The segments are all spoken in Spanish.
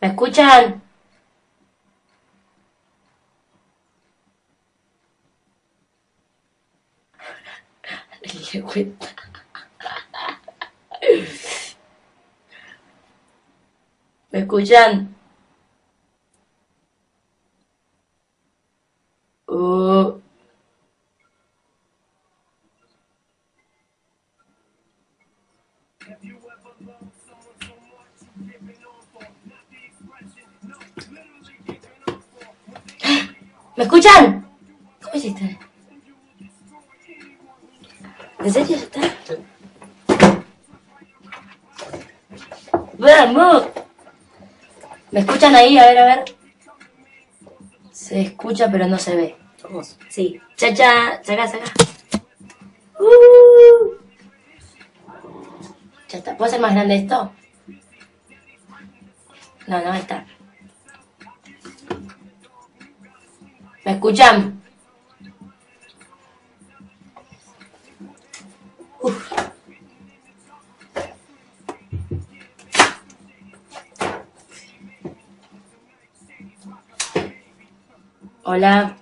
¿Me escuchan? ¿Me escuchan? Escuchan ahí? A ver, a ver. Se escucha pero no se ve. Vamos. Sí. Chacha, saca, saca. Uh. Ya está. ¿Puedo hacer más grande esto? No, no, ahí está. ¿Me escuchan? Hola.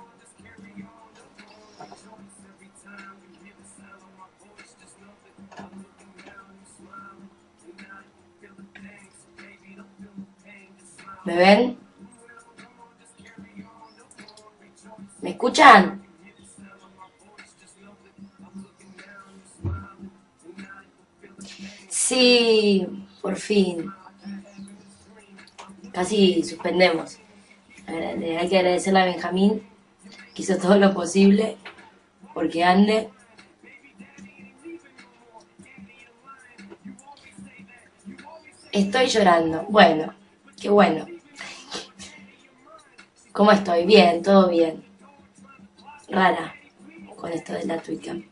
¿Me ven? ¿Me escuchan? Sí, por fin. Casi suspendemos. Hay que agradecerle a Benjamín, que hizo todo lo posible porque ande. Estoy llorando. Bueno, qué bueno. ¿Cómo estoy? Bien, todo bien. Rara con esto de la Twitcam.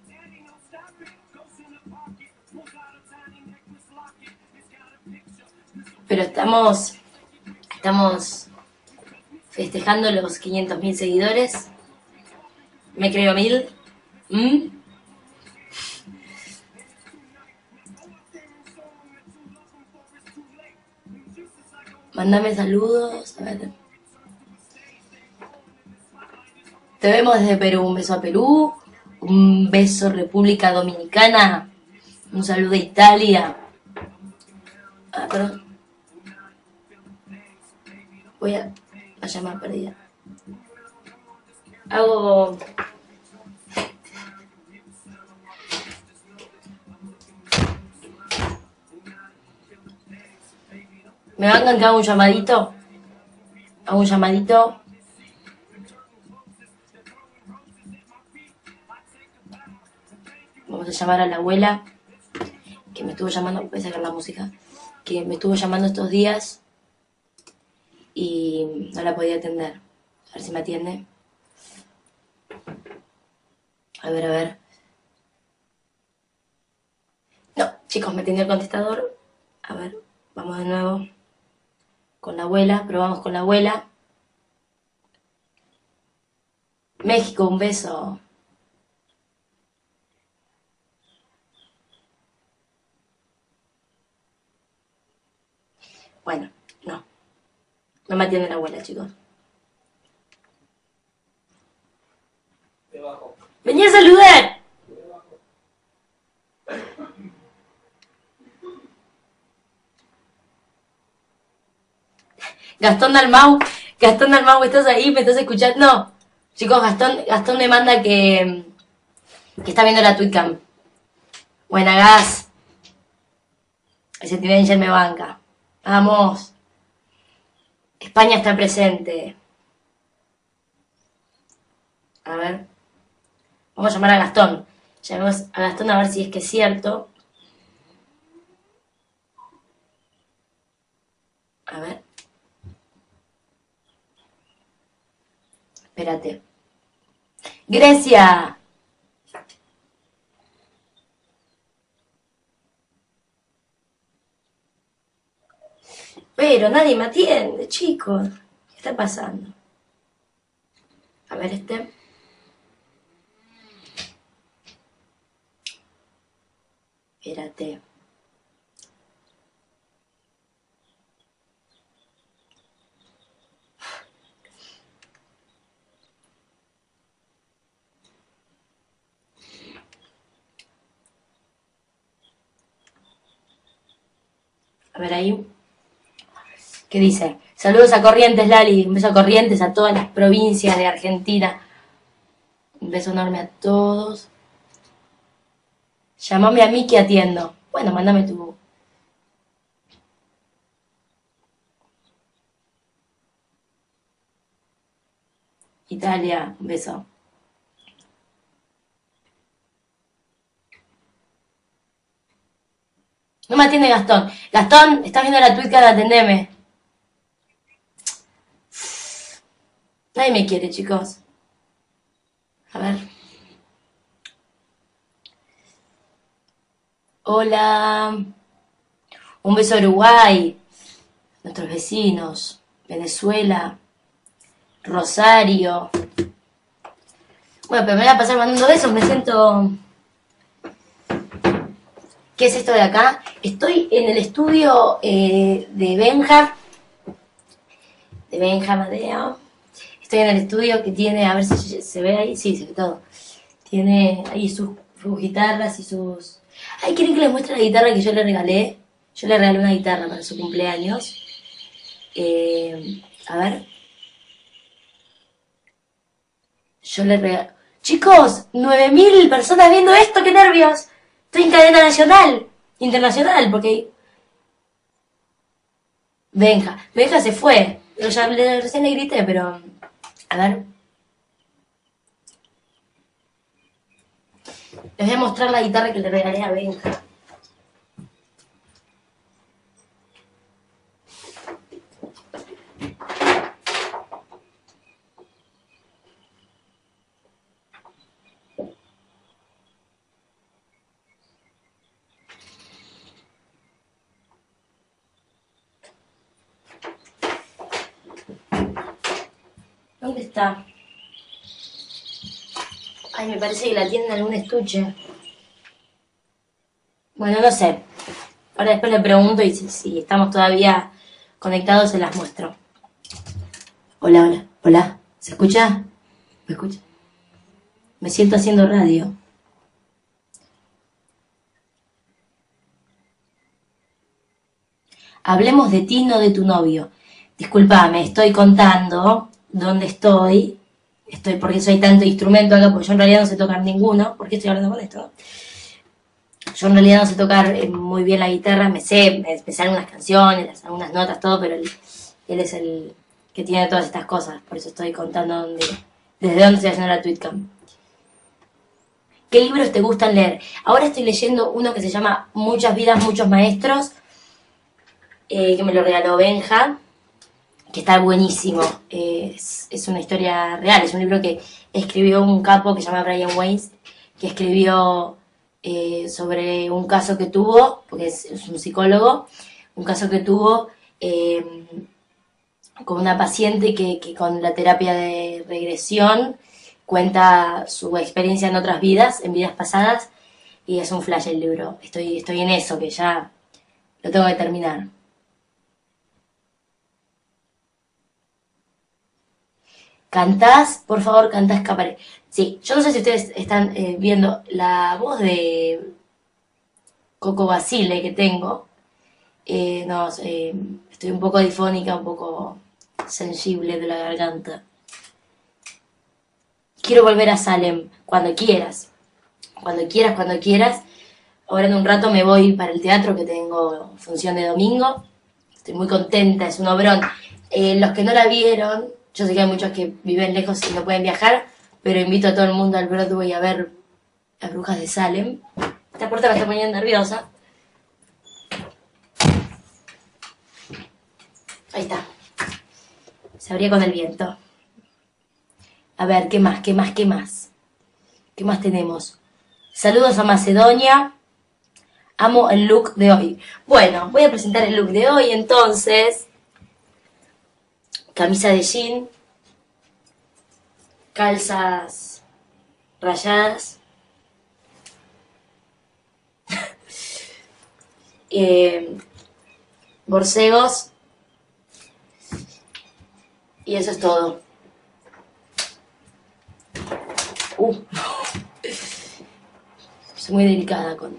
Pero estamos, estamos festejando los 500.000 seguidores. Me creo mil. ¿Mm? Mándame saludos. Te vemos desde Perú. Un beso a Perú. Un beso República Dominicana. Un saludo a Italia. Ah, perdón. Voy a, a llamar perdida. Hago. ¿Me bancan que hago un llamadito? Hago un llamadito. Vamos a llamar a la abuela, que me estuvo llamando, voy a sacar la música, que me estuvo llamando estos días y no la podía atender. A ver si me atiende. A ver, a ver. No, chicos, me atendió el contestador. A ver, vamos de nuevo con la abuela, probamos con la abuela. México, un beso. Bueno, no. No me atiende la abuela, chicos. ¡Venía a saludar! Gastón Dalmau, Gastón Dalmau, ¿estás ahí? ¿Me estás escuchando? Chicos, Gastón, Gastón me manda que, que está viendo la Twitcam. Buena gas. Ese teenager me banca. Vamos. España está presente. A ver. Vamos a llamar a Gastón. Llamemos a Gastón a ver si es que es cierto. A ver. Espérate. Grecia. Pero nadie me atiende, chicos. ¿Qué está pasando? A ver este. Espérate. A ver ahí. ¿Qué dice? Saludos a Corrientes, Lali. Un beso a Corrientes, a todas las provincias de Argentina. Un beso enorme a todos. Llámame a mí que atiendo. Bueno, mándame tu... Italia, un beso. No me atiende Gastón. Gastón, estás viendo la Twitch, atendeme. Nadie me quiere, chicos. A ver. Hola. Un beso a Uruguay. Nuestros vecinos. Venezuela. Rosario. Bueno, pero me voy a pasar mandando besos. Me siento... ¿Qué es esto de acá? Estoy en el estudio eh, de Benja. De Benja Madea. Estoy en el estudio que tiene, a ver si se ve ahí, sí, se ve todo. Tiene ahí sus, guitarras y sus... Ay, ¿quieren que les muestre la guitarra que yo le regalé? Yo le regalé una guitarra para su cumpleaños. Eh, a ver. Yo le regalé... Chicos, 9.000 personas viendo esto, qué nervios. Estoy en cadena nacional, internacional, porque... Benja, Benja se fue. Yo ya recién le grité, pero... A ver. Les voy a mostrar la guitarra que le regalé a Benja. ¿Dónde Ay, me parece que la tiene en algún estuche. Bueno, no sé. Ahora después le pregunto y si, estamos todavía conectados se las muestro. Hola, hola, hola. ¿Se escucha? ¿Me escucha? Me siento haciendo radio. Hablemos de ti, no de tu novio. Disculpame, estoy contando dónde estoy, estoy porque soy tanto instrumento acá, porque yo en realidad no sé tocar ninguno, ¿por qué estoy hablando con esto? Yo en realidad no sé tocar eh, muy bien la guitarra, me sé, me, sé algunas canciones, algunas notas, todo, pero él, es el que tiene todas estas cosas, por eso estoy contando dónde, desde dónde estoy haciendo la Twitcam. ¿Qué libros te gustan leer? Ahora estoy leyendo uno que se llama Muchas vidas, muchos maestros, eh, que me lo regaló Benja, que está buenísimo. Es, una historia real, es un libro que escribió un capo que se llama Brian Weiss, que escribió eh, sobre un caso que tuvo, porque es, un psicólogo, un caso que tuvo eh, con una paciente que, con la terapia de regresión cuenta su experiencia en otras vidas, en vidas pasadas, y es un flash el libro. Estoy, estoy en eso, que ya lo tengo que terminar. Cantás, por favor, cantás Caparet. Sí, yo no sé si ustedes están eh, viendo la voz de Coco Basile que tengo. Eh, no, eh, estoy un poco difónica, un poco sensible de la garganta. Quiero volver a Salem, cuando quieras. Cuando quieras, cuando quieras. Ahora en un rato me voy para el teatro que tengo función de domingo. Estoy muy contenta, es un obrón. los que no la vieron, yo sé que hay muchos que viven lejos y no pueden viajar, pero invito a todo el mundo al Broadway a ver las brujas de Salem. Esta puerta me está poniendo nerviosa. Ahí está. Se abría con el viento. A ver, ¿qué más? ¿Qué más? ¿Qué más? ¿Qué más tenemos? Saludos a Macedonia. Amo el look de hoy. Bueno, voy a presentar el look de hoy entonces camisa de jean, calzas rayadas. eh, borcegos. Y eso es todo. Uh. Soy muy delicada con...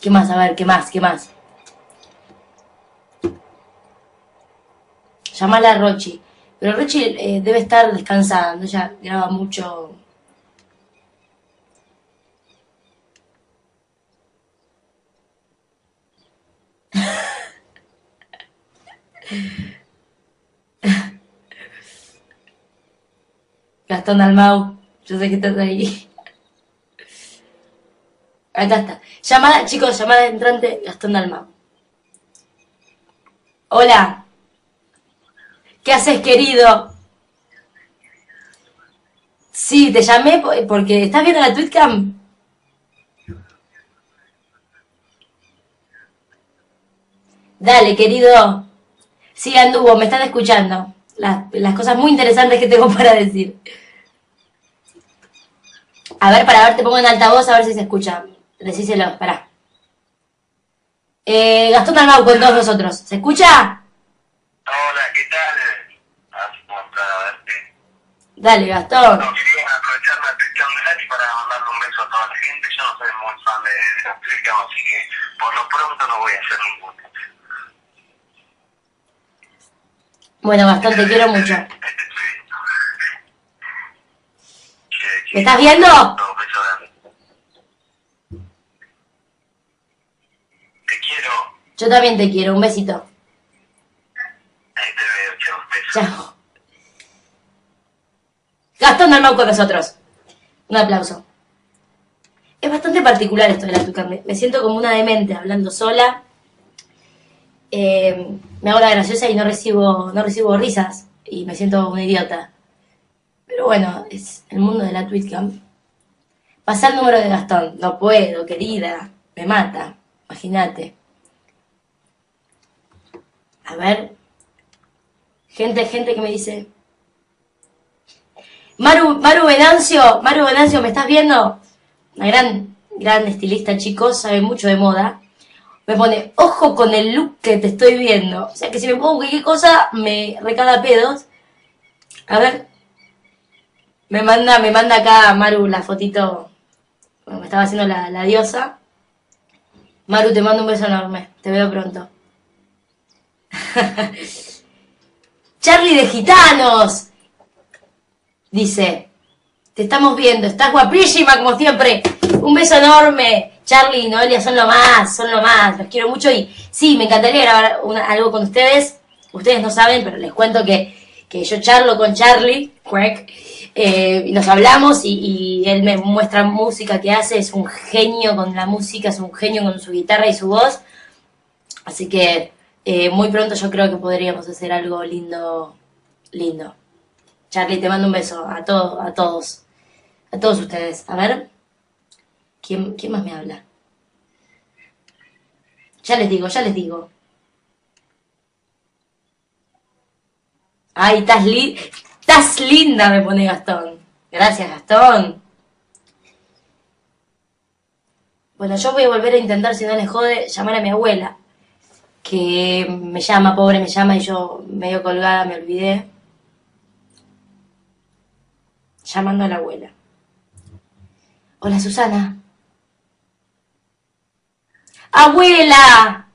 ¿Qué más? A ver, ¿qué más? ¿Qué más? Llamala a Rochi. Pero Rochi eh, debe estar descansando, ella graba mucho... Gastón Dalmau, yo sé que estás ahí. Acá está. Llamada, chicos, llamada entrante, Gastón Dalmau. Hola. ¿Qué haces, querido? Sí, te llamé porque estás viendo la Twitcam. Dale, querido. Sí, anduvo, me están escuchando. Las, las cosas muy interesantes que tengo para decir. A ver, para ver, te pongo en altavoz a ver si se escucha. Decíselo, pará. Eh, Gastón Dalmau con todos nosotros. ¿Se escucha? Hola, ¿qué tal? Así como para verte. Dale, Gastón. No, quería aprovechar la Twitcam gratis para mandarle un beso a toda la gente. Yo no soy muy fan de, de la Twitcam, así que por lo pronto no voy a hacer ninguna. Bueno, Gastón, te quiero mucho. Este. Que- que- ¿Me estás viendo? Te quiero. Yo también te quiero. Un besito. Ahí te veo, chao. Chao. Gastón Dalmau con nosotros. Un aplauso. Es bastante particular esto de la tuca. Me, siento como una demente hablando sola. Eh, me hago la graciosa y no recibo, no recibo risas. Y me siento una idiota. Pero bueno, es el mundo de la Twitcam. Pasá el número de Gastón. No puedo, querida. Me mata. Imagínate. A ver. Gente, gente que me dice. Maru, Maru Venancio, Maru Venancio, ¿me estás viendo? Una gran, gran estilista, chicos, sabe mucho de moda. Me pone, ojo con el look que te estoy viendo. O sea que si me pongo cualquier cosa, me recaga pedos. A ver. Me manda, me manda acá Maru la fotito. Bueno, me estaba haciendo la, la diosa. Maru, te mando un beso enorme. Te veo pronto. Charlie de Gitanos. Dice, te estamos viendo, estás guapísima como siempre. Un beso enorme. Charlie y Noelia son lo más, son lo más. Los quiero mucho y sí, me encantaría grabar una- algo con ustedes. Ustedes no saben, pero les cuento que, que yo charlo con Charlie, Quack, eh, y nos hablamos y, él me muestra música que hace. Es un genio con la música, es un genio con su guitarra y su voz. Así que eh, muy pronto yo creo que podríamos hacer algo lindo, lindo. Charlie, te mando un beso a todos, a todos, a todos ustedes. A ver, ¿quién, quién más me habla? Ya les digo, ya les digo. Ay, estás, li estás linda, me pone Gastón. Gracias, Gastón. Bueno, yo voy a volver a intentar, si no les jode, llamar a mi abuela. Que me llama, pobre, me llama y yo medio colgada me olvidé. Llamando a la abuela. Hola, Susana. ¡Abuela!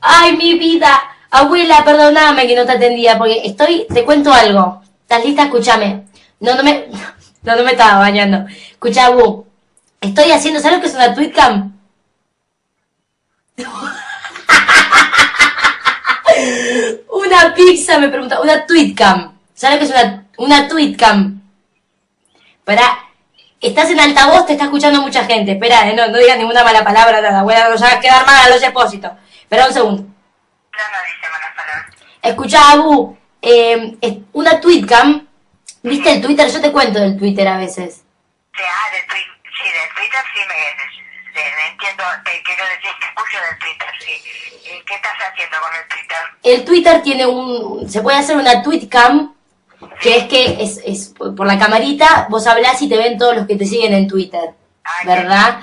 ¡Ay, mi vida! Abuela, perdóname que no te atendía, porque estoy, te cuento algo. ¿Estás lista? Escúchame. No, no me, no, no me estaba bañando. Escucha, Bu. Estoy haciendo, ¿sabes lo que es una tweetcam? una pizza, me pregunta, una tweetcam. ¿Sabes lo que es una, una tweetcam? Para, estás en altavoz, te está escuchando mucha gente. Espera, eh, no, no digas ninguna mala palabra, nada. Bueno, no a quedar mal a los depósitos. Espera un segundo. No, no dice malas palabras. Escuchá, Abu, eh, una tweetcam. ¿Viste el Twitter? Yo te cuento del Twitter a veces. Sí, ah, de Twitter, sí, Twitter sí me, de- de- entiendo, te quiero decir que escucho del Twitter, sí. ¿Y ¿Qué estás haciendo con el Twitter? El Twitter tiene un... Se puede hacer una tweetcam, que es que es, es por la camarita, vos hablás y te ven todos los que te siguen en Twitter. ¿Verdad?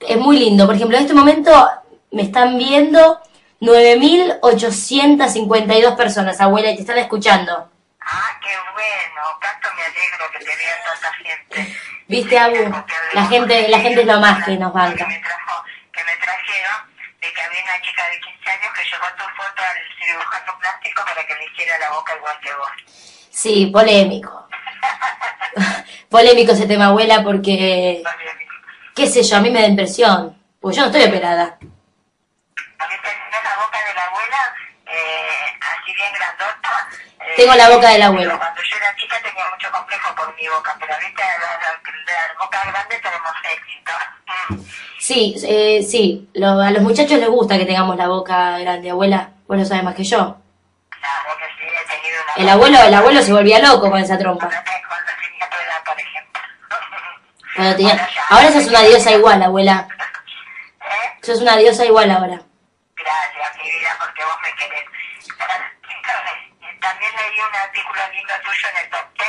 Es muy lindo. Por ejemplo, en este momento me están viendo 9.852 personas, abuela, y te están escuchando. Ah, qué bueno. Tanto me alegro que te vea tanta gente. ¿Viste, Abu? La gente, la gente es lo más que nos banca. Que me, trajo, que me trajeron de que había una chica de 15 años que llevó tu foto al cirujano plástico para que le hiciera la boca igual que vos. Sí, polémico. polémico ese tema, abuela, porque, qué sé yo, a mí me da impresión. Porque yo no estoy operada. A mí tenés la boca de la abuela, así bien grandota. Tengo la boca de la abuela. Cuando yo era chica tenía mucho complejo por mi boca, pero ahorita la, bocas grandes tenemos éxito. Sí, eh, sí, lo- a los muchachos les gusta que tengamos la boca grande, abuela. Vos lo sabes más que yo. El abuelo, el abuelo se volvía loco con esa trompa. Cuando te- cuando tenía Ahora sos una diosa igual, abuela. ¿Eh? Sos una diosa igual ahora. Gracias, mi vida, porque vos me querés. También leí un artículo lindo tuyo en el top 10.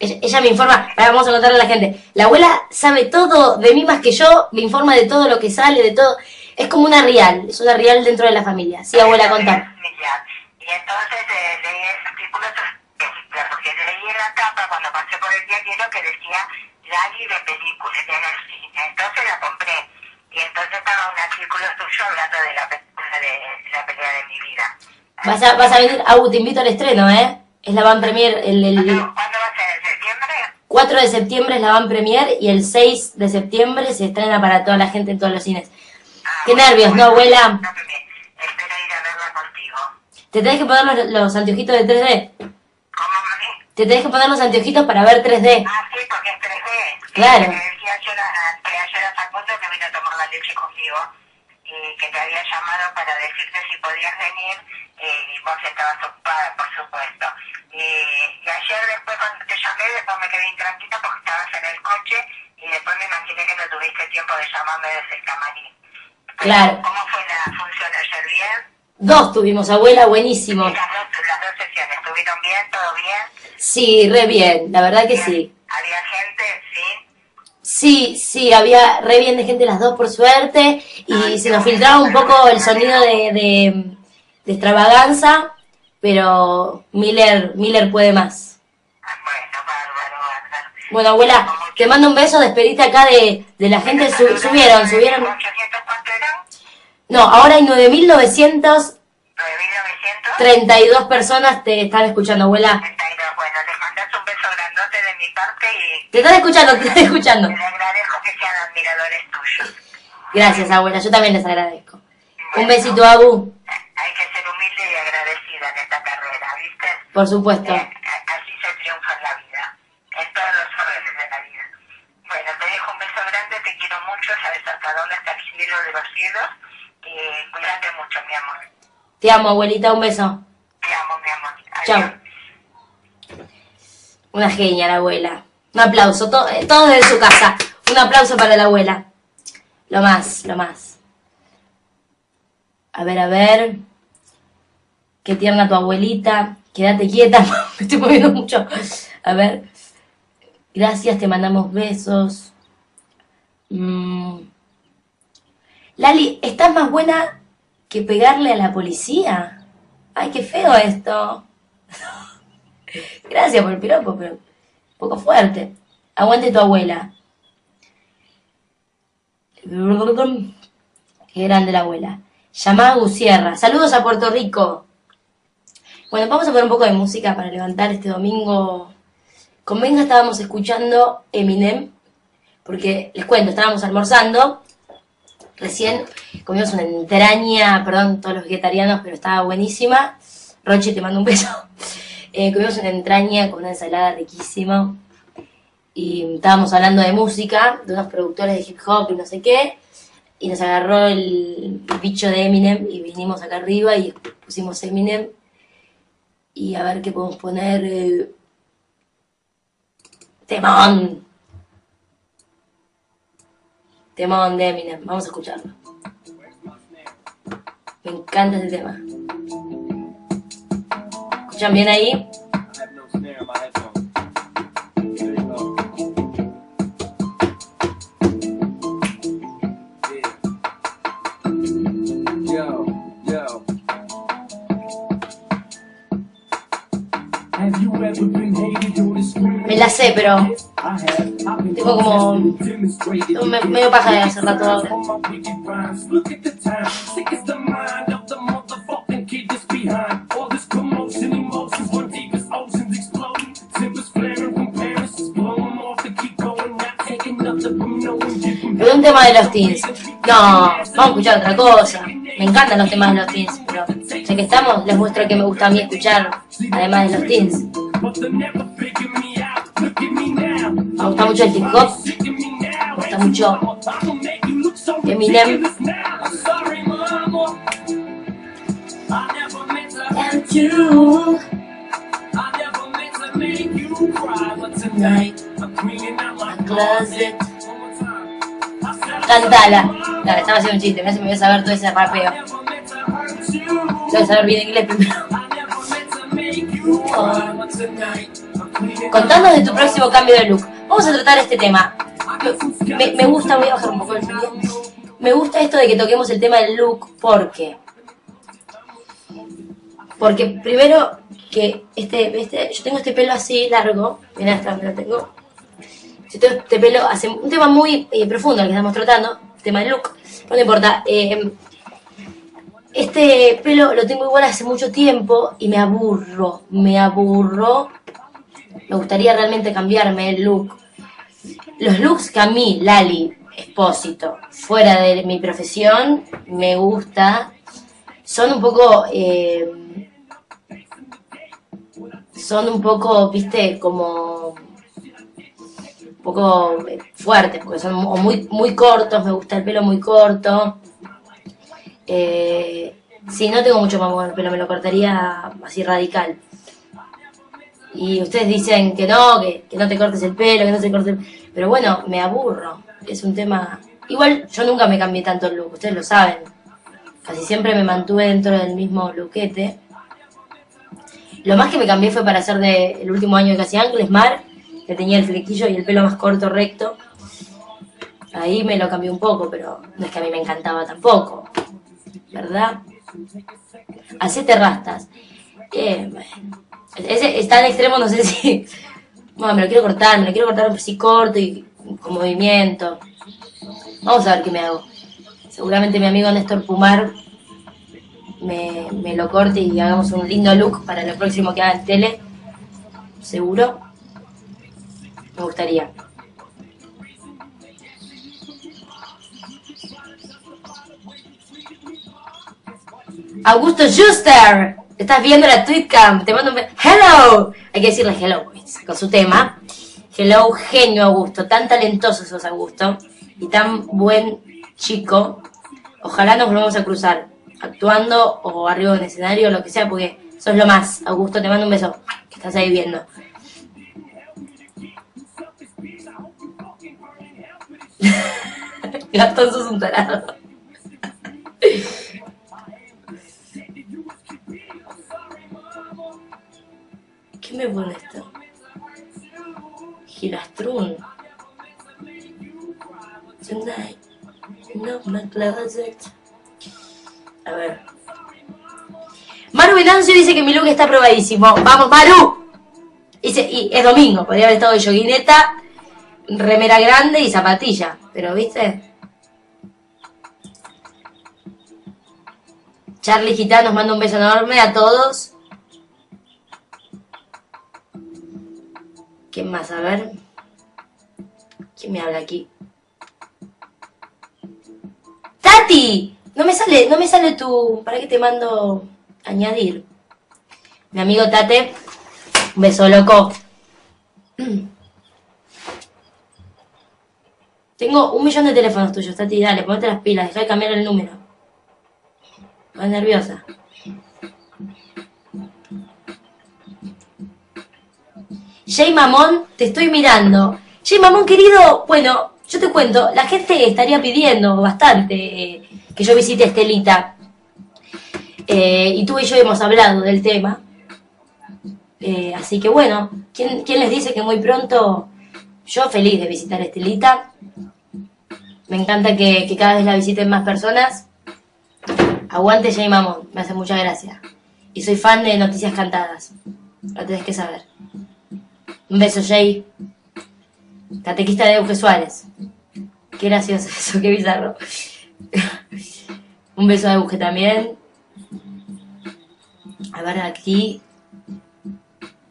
Ella, ella me informa, ahora vamos a contarle a la gente. La abuela sabe todo de mí más que yo, me informa de todo lo que sale, de todo. Es como una real, es una real dentro de la familia. Sí, abuela, contar. Entonces eh, leí ese artículo, porque leí en la tapa cuando pasé por el diario que decía Lali de película, de en el cine. Entonces la compré. Y entonces estaba un artículo tuyo hablando de la película de la pelea de mi vida. Vas a, vas a venir, Abu, te invito al estreno, ¿eh? Es la van premier, el, el ¿Cuándo, ¿Cuándo va a ser? ¿En septiembre? 4 de septiembre es la van premier y el 6 de septiembre se estrena para toda la gente en todos los cines. Ah, Qué nervios, ¿no, abuela? no, me- Espero ir a verla contigo. Te tenés que poner los, los anteojitos de 3D. ¿Cómo, mami? Te tenés que poner los anteojitos para ver 3D. Ah, sí, porque es 3D. Claro. Le decía que ayer a Facundo que vino a tomar la leche conmigo y que te había llamado para decirte si podías venir eh, y vos estabas ocupada, por supuesto. Y, y ayer después cuando te llamé, después me quedé intranquila porque estabas en el coche y después me imaginé que no tuviste tiempo de llamarme desde el camarín. Claro. ¿Cómo fue la función ayer? ¿Bien? Dos tuvimos, abuela, buenísimo. Las dos, las dos sesiones, ¿estuvieron bien? ¿Todo bien? Sí, re bien, la verdad que sí. ¿Había gente? Sí. Sí, sí, había re bien de gente las dos por suerte y se nos filtraba un poco el sonido de, de, de extravaganza, pero Miller, Miller puede más. Ah, Bueno, bárbaro, bárbaro. Bueno, abuela, te mando un beso, despedite acá de, de la gente, su- subieron, subieron. 800 cuánto eran? No, ahora hay 9.932 9.900. personas te están escuchando, abuela. 32. Bueno, les mandas un beso grandote de mi parte y Te están escuchando, te están escuchando. les agradezco que sean admiradores tuyos. Gracias, abuela, yo también les agradezco. Un besito, Abu, Hay que ser humilde y agradecida en esta carrera, ¿viste? por supuesto. Eh, Así se triunfa en la vida, en todos los órdenes de la vida. Bueno, te dejo un beso grande, te quiero mucho, sabes hasta dónde está el cielo de los cielos y cuídate mucho, mi amor. Te amo, abuelita, un beso. Te amo, mi amor. Chao. Una genia la abuela. Un aplauso, to- eh, todos desde su casa. Un aplauso para la abuela. Lo más, lo más. A ver, a ver. Qué tierna tu abuelita. Quédate quieta, me estoy moviendo mucho. A ver. Gracias, te mandamos besos. Mm. Lali, ¿estás más buena que pegarle a la policía? Ay, qué feo esto. Gracias por el piropo, pero un poco fuerte. Aguante tu abuela. Qué grande la abuela. Llamada Gusierra. Saludos a Puerto Rico. Bueno, vamos a poner un poco de música para levantar este domingo. Con estábamos escuchando Eminem, porque les cuento, estábamos almorzando. Recién comimos una entraña, perdón, todos los vegetarianos, pero estaba buenísima. Roche, te mando un beso. Eh, comimos una entraña con una ensalada riquísima. Y estábamos hablando de música, de unos productores de hip hop y no sé qué. Y nos agarró el, bicho de Eminem y vinimos acá arriba y pusimos Eminem. Y a ver qué podemos poner. eh, Temón. Temón de Eminem, vamos a escucharlo. Me encanta este tema. ¿Escuchan bien ahí? Me la sé, pero tengo como medio paja de hacer rato. Pero un tema de los teens. No, vamos a escuchar otra cosa. Me encantan los temas de los teens, pero ya que estamos, les muestro que me gusta a mí escuchar, además de los teens. Me gusta mucho el hip hop, me gusta mucho Eminem. Cantala. Dale, estaba haciendo un chiste, me hace me voy a saber todo ese rapeo. Tengo que saber bien inglés primero. Contanos de tu próximo cambio de look. Vamos a tratar este tema. Me, me- gusta, voy a bajar un poco el. Me gusta esto de que toquemos el tema del look porque. Porque primero que este, este, yo tengo este pelo así largo, mira hasta donde lo tengo. Yo tengo este pelo hace un tema muy eh, profundo el que estamos tratando, el tema del look, no importa. eh, este pelo lo tengo igual hace mucho tiempo y me aburro, me aburro. Me gustaría realmente cambiarme el look. Los looks que a mí, Lali, Espósito, fuera de mi profesión, me gusta, son un poco... eh, son un poco, viste, como un poco eh, fuertes, porque son muy, muy cortos, me gusta el pelo muy corto. Eh, sí, no tengo mucho más el pelo, me lo cortaría así radical. Y ustedes dicen que no, que, que no te cortes el pelo, que no te cortes el Pero bueno, me aburro. Es un tema... Igual yo nunca me cambié tanto el look, ustedes lo saben. Casi siempre me mantuve dentro del mismo luquete. Lo más que me cambié fue para hacer de el último año que hacía Ángeles Mar, que tenía el flequillo y el pelo más corto, recto. Ahí me lo cambié un poco, pero no es que a mí me encantaba tampoco. ¿Verdad? Hacete rastas. Eh, bueno. Ese es tan extremo, no sé si. Bueno, me lo quiero cortar, me lo quiero cortar así corto y con movimiento. Vamos a ver qué me hago. Seguramente mi amigo Néstor Pumar me, me lo corte y hagamos un lindo look para lo próximo que haga en tele. Seguro. Me gustaría. Augusto Schuster, estás viendo la Tweetcam, te mando un Hello, hay que decirle hello pues, con su tema. Hello, genio Augusto, tan talentoso sos Augusto y tan buen chico. Ojalá nos volvamos a cruzar, actuando o arriba en escenario, lo que sea, porque sos lo más. Augusto, te mando un beso, que estás ahí viendo. Gastón, sos un tarado. ¿Qué me pone esto? Girastrún. Tonight, no my closet. A ver. Maru Venancio dice que mi look está probadísimo. ¡Vamos, Maru! Dice, y es domingo, podría haber estado de yoguineta, remera grande y zapatilla. Pero, ¿viste? Charlie Gitano nos manda un beso enorme a todos. ¿Quién más? A ver. ¿Quién me habla aquí? ¡Tati! No me sale, no me sale tu. ¿Para qué te mando añadir? Mi amigo Tate. Un beso loco. Tengo un millón de teléfonos tuyos, Tati. Dale, ponete las pilas, deja de cambiar el número. Estoy nerviosa. Jay Mamón, te estoy mirando. Jay Mamón, querido, bueno, yo te cuento, la gente estaría pidiendo bastante eh, que yo visite Estelita. Eh, y tú y yo hemos hablado del tema. Eh, así que bueno, ¿quién, quién les dice que muy pronto yo feliz de visitar Estelita? Me encanta que, que cada vez la visiten más personas. Aguante Jay Mamón, me hace mucha gracia. Y soy fan de Noticias Cantadas. Lo tenés que saber. Un beso, Jay. Catequista de Euge Suárez. Qué gracioso eso, qué bizarro. Un beso a Euge también. A ver aquí.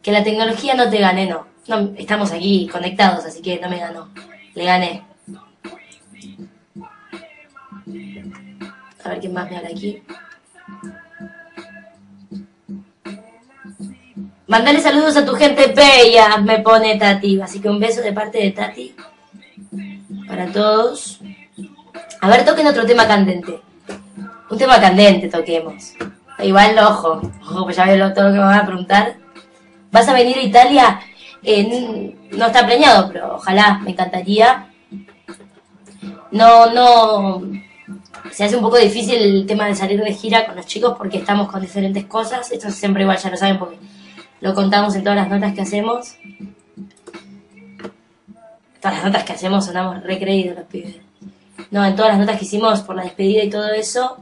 Que la tecnología no te gane, no. no. Estamos aquí conectados, así que no me ganó. Le gané. A ver quién más me habla aquí. Mandale saludos a tu gente bella, me pone Tati. Así que un beso de parte de Tati. Para todos. A ver, toquen otro tema candente. Un tema candente toquemos. Igual, ojo, ojo, pues ya veo todo lo que me van a preguntar. ¿Vas a venir a Italia? Eh, no está preñado, pero ojalá, me encantaría. No, no. Se hace un poco difícil el tema de salir de gira con los chicos porque estamos con diferentes cosas. Esto siempre igual ya lo saben porque lo contamos en todas las notas que hacemos. Todas las notas que hacemos sonamos recreídos los pibes. No, en todas las notas que hicimos por la despedida y todo eso,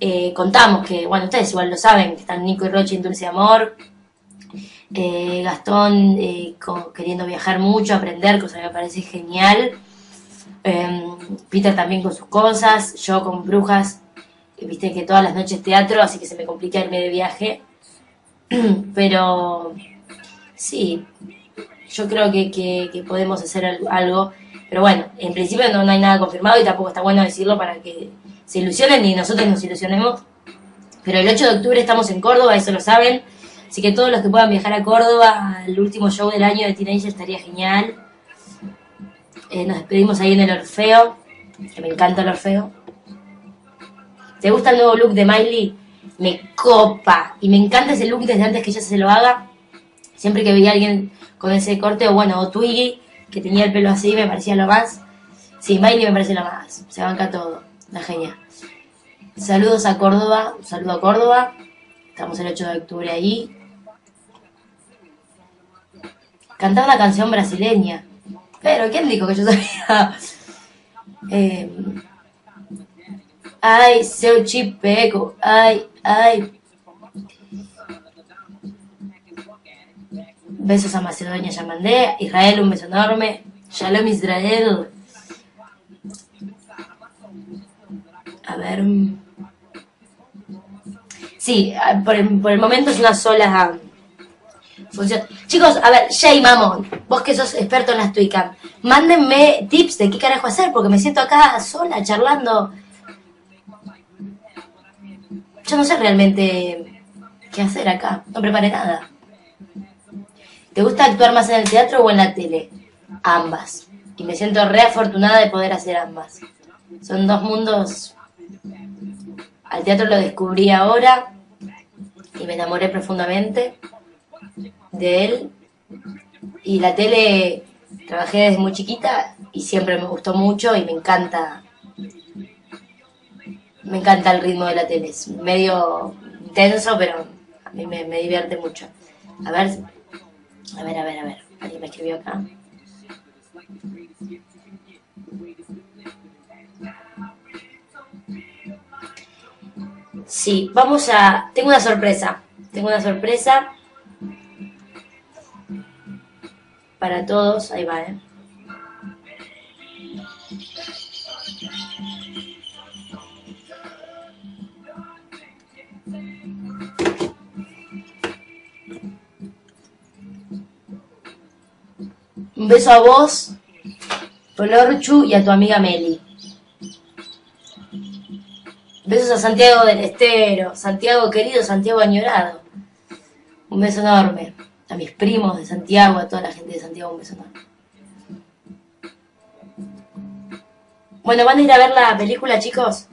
eh, contamos que, bueno, ustedes igual lo saben, que están Nico y Rochi en Dulce Amor, eh, Gastón eh, queriendo viajar mucho, aprender, cosa que me parece genial, em, Peter también con sus cosas, yo con Brujas, viste que todas las noches teatro, así que se me complica irme de viaje, pero sí, yo creo que, que, podemos hacer algo, pero bueno, en principio no, hay nada confirmado y tampoco está bueno decirlo para que se ilusionen y nosotros nos ilusionemos. Pero el 8 de octubre estamos en Córdoba, eso lo saben. Así que todos los que puedan viajar a Córdoba, al último show del año de Teenager estaría genial. Eh, nos despedimos ahí en el Orfeo, que me encanta el Orfeo. ¿Te gusta el nuevo look de Miley? Me copa. Y me encanta ese look desde antes que ella se lo haga. Siempre que veía a alguien con ese corte, o bueno, o Twiggy, que tenía el pelo así, me parecía lo más. Sí, Miley me parece lo más. Se banca todo. La genia. Saludos a Córdoba, un saludo a Córdoba. Estamos el 8 de octubre ahí. Cantar una canción brasileña. Pero, ¿quién dijo que yo sabía? Eh, ay, seu chipeco. Ay, ay. Besos a Macedonia, ya mandé. Israel, un beso enorme. Shalom Israel. A ver. Sí, por el, por momento es una sola función. Chicos, a ver, Jay Mamón, vos que sos experto en las Twicam, mándenme tips de qué carajo hacer, porque me siento acá sola, charlando. Yo no sé realmente qué hacer acá, no preparé nada. ¿Te gusta actuar más en el teatro o en la tele? Ambas. Y me siento re afortunada de poder hacer ambas. Son dos mundos al teatro lo descubrí ahora y me enamoré profundamente de él. Y la tele trabajé desde muy chiquita y siempre me gustó mucho y me encanta. Me encanta el ritmo de la tele. Es medio intenso, pero a mí me, me divierte mucho. A ver, a ver, a ver, a ver. Alguien me escribió acá. Sí, vamos a... Tengo una sorpresa. Tengo una sorpresa para todos. Ahí va, ¿eh? Un beso a vos, Florchu y a tu amiga Meli. Besos a Santiago del Estero, Santiago querido, Santiago añorado. Un beso enorme. A mis primos de Santiago, a toda la gente de Santiago, un beso enorme. Bueno, ¿van a ir a ver la película, chicos?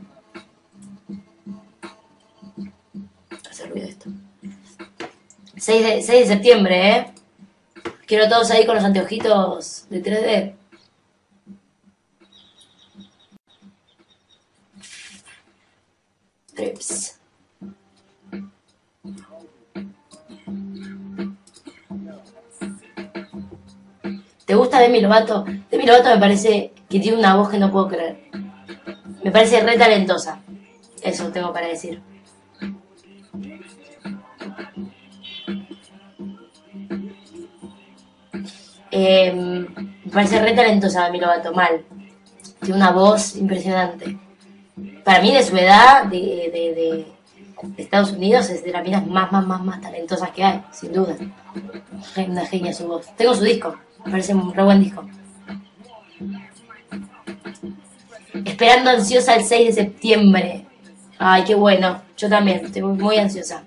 Hace ruido esto. 6 de, 6 de septiembre, ¿eh? Quiero todos ahí con los anteojitos de 3D. ¿Te gusta Demi Lovato? Demi Lovato me parece que tiene una voz que no puedo creer. Me parece re talentosa. Eso tengo para decir. Eh, me parece re talentosa Demi Lovato, mal. Tiene una voz impresionante. Para mí, de su edad, de, Estados Unidos, es de las minas más, más, más, más talentosas que hay, sin duda. Una genia su voz. Tengo su disco, me parece un re buen disco. Esperando ansiosa el 6 de septiembre. Ay, qué bueno. Yo también, estoy muy ansiosa.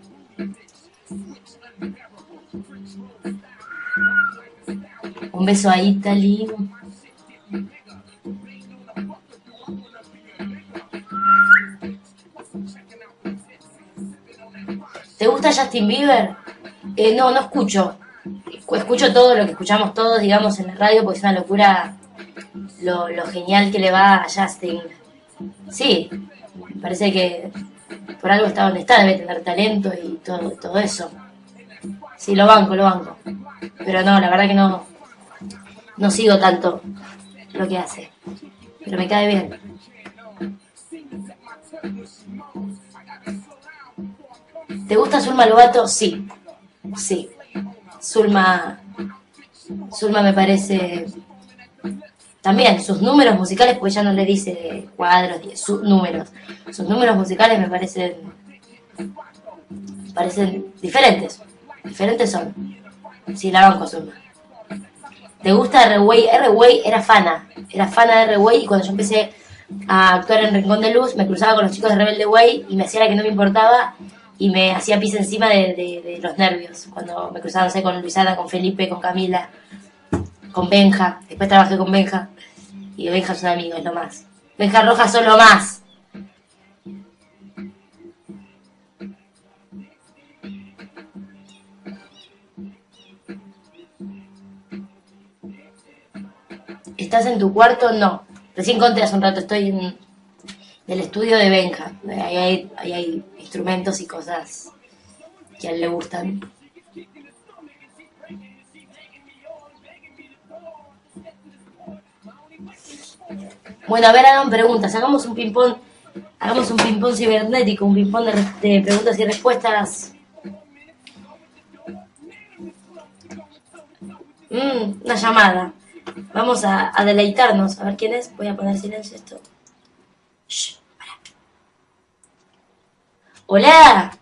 Un beso a Italy. ¿Te gusta Justin Bieber? Eh, no, no escucho. Escucho todo lo que escuchamos todos, digamos, en la radio, porque es una locura lo, lo genial que le va a Justin. Sí, parece que por algo está donde está, debe tener talento y todo, todo eso. Sí, lo banco, lo banco. Pero no, la verdad que no, no sigo tanto lo que hace. Pero me cae bien. ¿Te gusta Zulma Lobato? Sí. Sí. Zulma. Zulma me parece. También sus números musicales, porque ella no le dice cuadros, sus números. Sus números musicales me parecen. parecen diferentes. Diferentes son. Sí, la banco Zulma. ¿Te gusta R-Way? R-Way era fana. Era fana de R-Way y cuando yo empecé a actuar en Rincón de Luz me cruzaba con los chicos de Rebelde Way y me hacía la que no me importaba y me hacía pis encima de, los nervios. Cuando me cruzaba, no con Luisana, con Felipe, con Camila, con Benja. Después trabajé con Benja y Benja es un amigo, es lo más. Benja Rojas son lo más. ¿Estás en tu cuarto? No. Recién conté hace un rato, estoy en el estudio de Benja. Ahí hay, instrumentos y cosas que a él le gustan. Bueno, a ver, hagan preguntas. Hagamos un ping-pong. Hagamos un ping-pong cibernético, un ping-pong de, de preguntas y respuestas. Mm, una llamada. Vamos a, a deleitarnos. A ver quién es. Voy a poner silencio esto. Shh, para. Hola.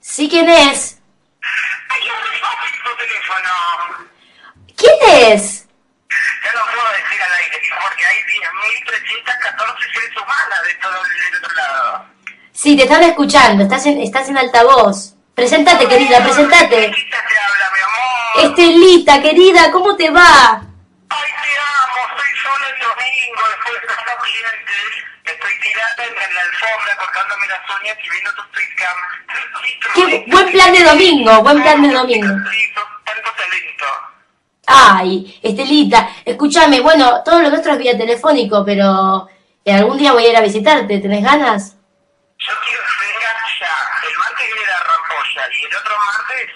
¿Sí quién es? ¿Quién es? Ya no puedo decir al aire, porque hay 10.314 seres humanas de todo el del otro lado. Sí, te están escuchando. Estás en, estás en altavoz. Presentate, querida, presentate. Estelita te habla, mi amor. Estelita, querida, ¿cómo te va? Ay, te amo, estoy sola el domingo después de tantos clientes. Estoy tirada en la alfombra cortándome las uñas y viendo tu tweetcam. Qué buen plan de domingo, buen plan de domingo. Sí, sos tanto talento. Ay, Estelita, escúchame, bueno, todo lo nuestro es vía telefónico, pero eh, algún día voy a ir a visitarte, ¿tenés ganas?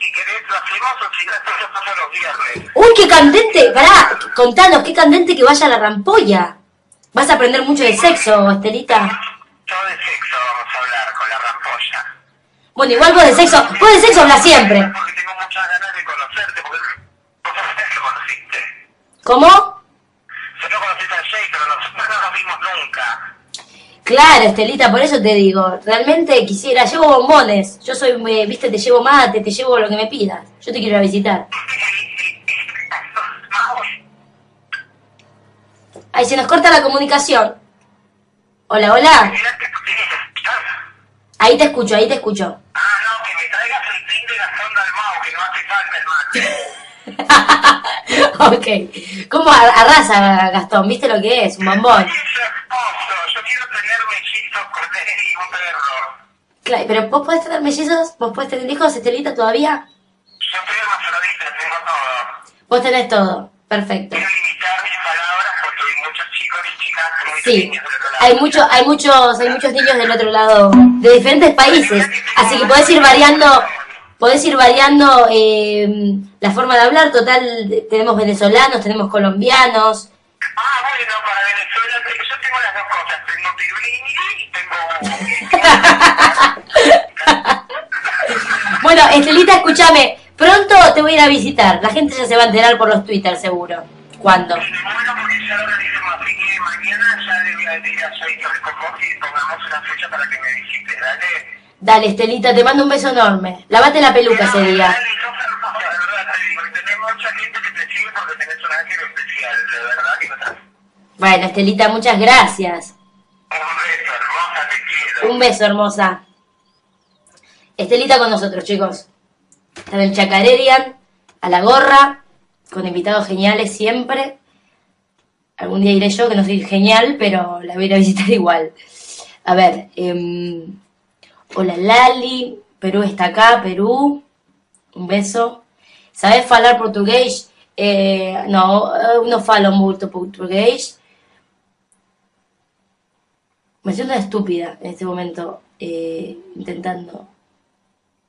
Si querés, lo hacemos o si no, esto pasa los viernes. Uy, qué candente, pará, contanos, qué candente que vaya a la rampolla. Vas a aprender mucho de sexo, Estelita. Todo de sexo vamos a hablar con la rampolla. Bueno, igual vos de sexo, vos de sexo hablas siempre. Porque tengo muchas ganas de conocerte, porque vos sabés que lo conociste. ¿Cómo? Solo conociste a Jay, pero nosotros no nos vimos nunca. Claro, Estelita, por eso te digo, realmente quisiera, llevo bombones, yo soy, viste, te llevo mate, te llevo lo que me pidas, yo te quiero ir a visitar. Ay, se nos corta la comunicación. Hola, hola, ahí te escucho, ahí te escucho. Ah, no, que me traigas el pin de Gastón Dalmau, que no hace falta el mate. ok, ¿cómo arrasa Gastón? ¿Viste lo que es? Un bombón. Es hermoso, yo quiero tener mellizos con él y un perro. Claro, pero vos podés tener mellizos, vos podés tener hijos, Estelita, todavía. Yo soy hermafrodita, tengo todo. Vos tenés todo, perfecto. Quiero limitar mis palabras porque hay muchos chicos y chicas muy Sí, pequeños del otro lado. hay mucho, hay muchos, hay muchos niños del otro lado, de diferentes países, así que podés ir variando, podés ir variando eh, la forma de hablar. Total, tenemos venezolanos, tenemos colombianos. Ah, bueno, para Venezuela yo tengo las dos cosas, tengo pirulini y tengo... Bueno, Estelita, escúchame, Pronto te voy a ir a visitar. La gente ya se va a enterar por los Twitter, seguro. ¿Cuándo? Sí, bueno, porque ya así que mañana ya le voy a decir a Soy y pongamos una fecha para que me visite, dale. Dale, Estelita, te mando un beso enorme. Lavate la peluca ese día. Dale, sos hermosa, de verdad te digo, y tenés mucha gente que te sigue porque tenés un ángel especial, de verdad que no sabes. Bueno, Estelita, muchas gracias. Un beso, hermosa, te quiero. Un beso, hermosa. Estelita con nosotros, chicos. Está en el Chacarerian, a la gorra, con invitados geniales siempre. Algún día iré yo, que no soy genial, pero la voy a ir a visitar igual. A ver, em, hola Lali, Perú está acá, Perú. Un beso. ¿Sabes hablar portugués? Eh, no, eu não falo muito portugués. Me siento estúpida en este momento, eh, intentando.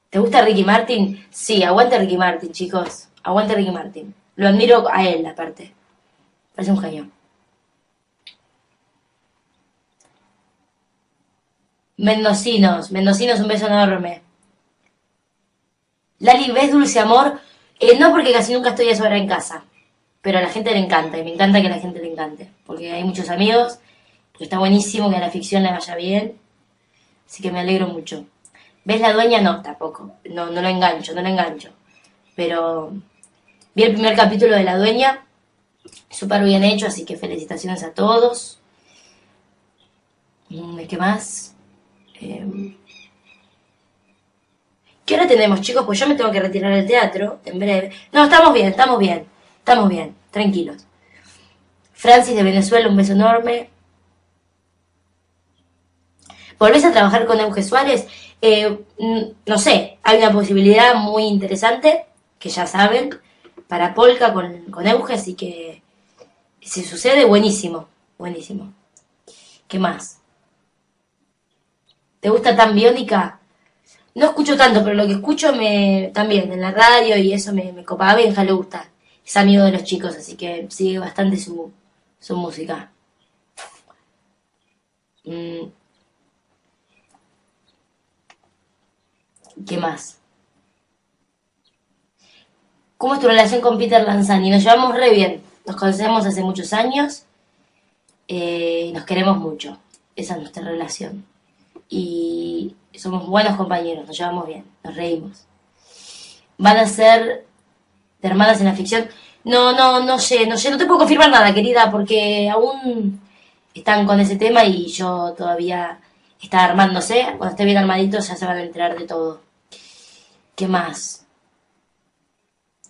¿Te gusta Ricky Martin? Sí, aguante Ricky Martin, chicos. Aguante Ricky Martin. Lo admiro a él, aparte. Parece un genio. Mendocinos, Mendocinos, un beso enorme. Lali, ¿ves Dulce Amor? Eh, no porque casi nunca estoy a esa hora en casa, pero a la gente le encanta y me encanta que a la gente le encante, porque hay muchos amigos, está buenísimo que a la ficción le vaya bien, así que me alegro mucho. ¿Ves la dueña? No, tampoco, no, no lo engancho, no lo engancho, pero vi el primer capítulo de la dueña, súper bien hecho, así que felicitaciones a todos. Mm, ¿Qué más? Eh, ¿Qué hora tenemos, chicos? Pues yo me tengo que retirar del teatro en breve. No, estamos bien, estamos bien, estamos bien, tranquilos. Francis de Venezuela, un beso enorme. ¿Volvés a trabajar con Euge Suárez? Eh, no sé, hay una posibilidad muy interesante, que ya saben, para Polka con, con Euge, así que si sucede, buenísimo, buenísimo. ¿Qué más? ¿Te gusta tan biónica? No escucho tanto, pero lo que escucho me también en la radio y eso me, me copa. A Benja le gusta. Es amigo de los chicos, así que sigue bastante su, su música. Mm. ¿Qué más? ¿Cómo es tu relación con Peter Lanzani? Nos llevamos re bien. Nos conocemos hace muchos años. Eh, nos queremos mucho. Esa es nuestra relación. Y somos buenos compañeros, nos llevamos bien, nos reímos. ¿Van a ser de hermanas en la ficción? No, no, no sé, no sé, no te puedo confirmar nada, querida, porque aún están con ese tema y yo todavía está armándose. Cuando esté bien armadito ya se van a enterar de todo. ¿Qué más?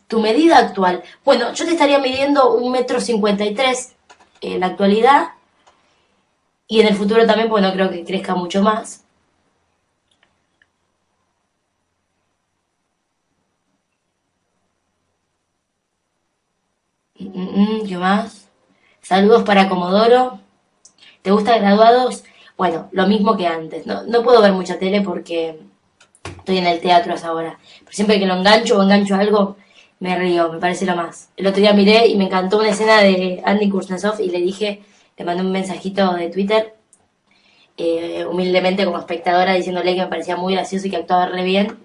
Tu medida actual. Bueno, yo te estaría midiendo un metro cincuenta y tres en la actualidad y en el futuro también, pues no creo que crezca mucho más. Mm, ¿Qué más? Saludos para Comodoro. ¿Te gusta graduados? Bueno, lo mismo que antes. No, no puedo ver mucha tele porque estoy en el teatro a esa hora. Pero siempre que lo engancho o engancho algo, me río, me parece lo más. El otro día miré y me encantó una escena de Andy Kuznetsov y le dije, le mandé un mensajito de Twitter, eh, humildemente como espectadora, diciéndole que me parecía muy gracioso y que actuaba re bien.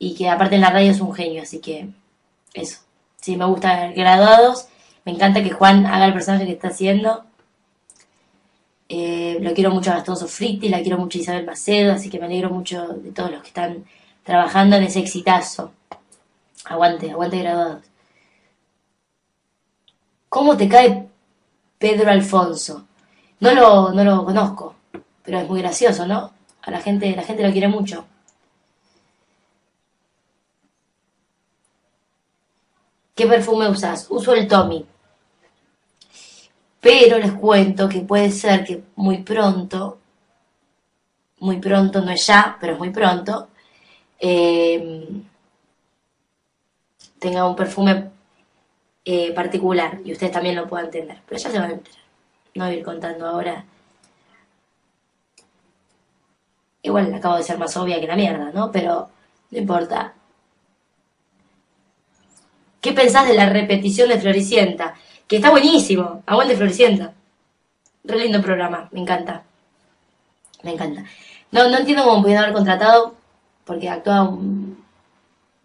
Y que aparte en la radio es un genio, así que eso. Sí, me gusta graduados. Me encanta que Juan haga el personaje que está haciendo. Eh, lo quiero mucho a Gastón Sofriti, la quiero mucho a Isabel Macedo, así que me alegro mucho de todos los que están trabajando en ese exitazo. Aguante, aguante graduados. ¿Cómo te cae Pedro Alfonso? No lo, no lo conozco, pero es muy gracioso, ¿no? A la gente, la gente lo quiere mucho. ¿Qué perfume usas? Uso el Tommy. Pero les cuento que puede ser que muy pronto, muy pronto, no es ya, pero es muy pronto, eh, tenga un perfume eh, particular y ustedes también lo puedan entender. Pero ya se van a enterar. No voy a ir contando ahora. Igual acabo de ser más obvia que la mierda, ¿no? Pero no importa. ¿Qué pensás de la repetición de Floricienta? Que está buenísimo. Aguante Floricienta. Re lindo programa. Me encanta. Me encanta. No, no entiendo cómo pudieron haber contratado porque actúa un,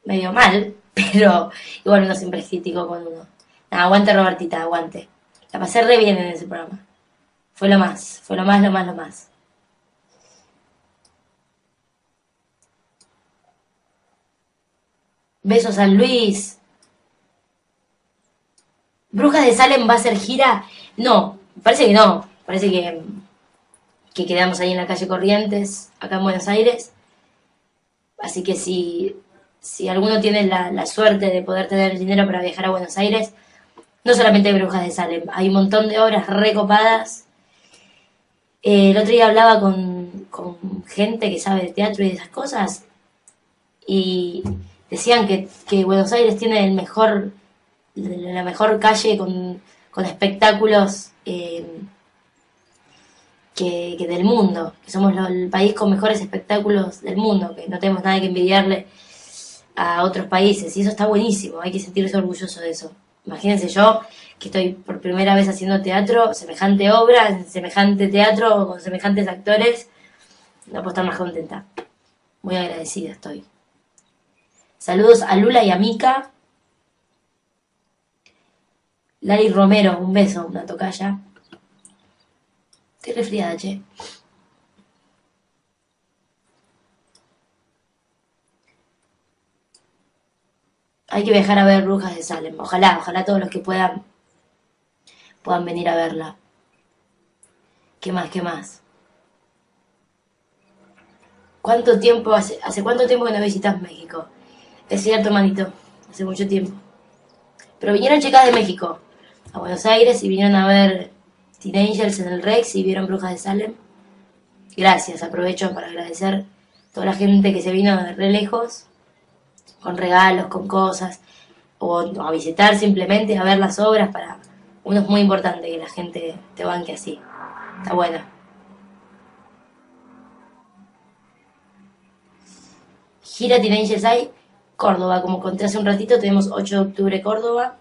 medio mal, pero igual uno siempre es crítico con uno. Aguante Robertita, aguante. La pasé re bien en ese programa. Fue lo más, fue lo más, lo más, lo más. Besos a Luis. ¿Brujas de Salem va a hacer gira? No, parece que no. Parece que, que quedamos ahí en la calle Corrientes, acá en Buenos Aires. Así que si, si alguno tiene la, la suerte de poder tener dinero para viajar a Buenos Aires, no solamente Brujas de Salem, hay un montón de obras recopadas. Eh, el otro día hablaba con, con gente que sabe de teatro y de esas cosas y decían que, que Buenos Aires tiene el mejor, la mejor calle con, con espectáculos eh, que, que, del mundo, que somos el país con mejores espectáculos del mundo, que no tenemos nada que envidiarle a otros países, y eso está buenísimo, hay que sentirse orgulloso de eso. Imagínense yo, que estoy por primera vez haciendo teatro, semejante obra, semejante teatro, con semejantes actores, no puedo estar más contenta. Muy agradecida estoy. Saludos a Lula y a Mica. Lari Romero, un beso, una tocaya. Estoy resfriada, che. Hay que viajar a ver Brujas de Salem. Ojalá, ojalá todos los que puedan puedan venir a verla. ¿Qué más? ¿Qué más? ¿Cuánto tiempo hace, hace cuánto tiempo que no visitas México? Es cierto, manito, hace mucho tiempo. Pero vinieron chicas de México a Buenos Aires y vinieron a ver Teen Angels en el Rex y vieron Brujas de Salem. Gracias, aprovecho para agradecer a toda la gente que se vino de re lejos, con regalos, con cosas, o a visitar simplemente, a ver las obras para uno es muy importante que la gente te banque así. Está bueno. Gira Teenagers hay Córdoba, como conté hace un ratito, tenemos 8 de octubre Córdoba.